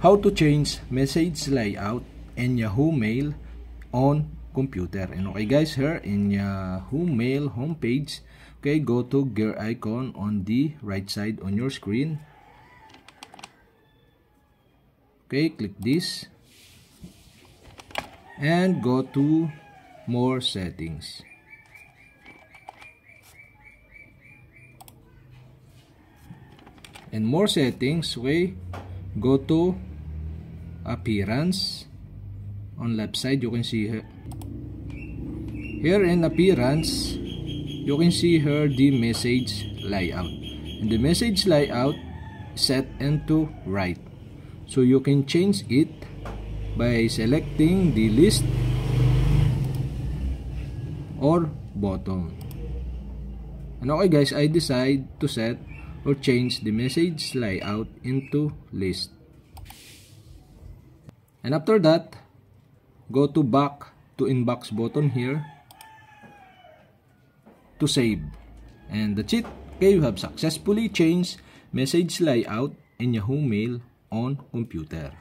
how to change message layout in Yahoo Mail on computer. And okay guys, here in Yahoo Mail homepage, okay, go to gear icon on the right side on your screen. Okay, click this. And go to more settings. And more settings, okay, go to appearance on left side you can see here here in appearance you can see here the message layout. And the message layout set into right. So you can change it by selecting the list or bottom and okay guys I decide to set or change the message layout into list and after that go to back to inbox button here to save. And that's it. Okay you have successfully changed message layout in Yahoo Mail on computer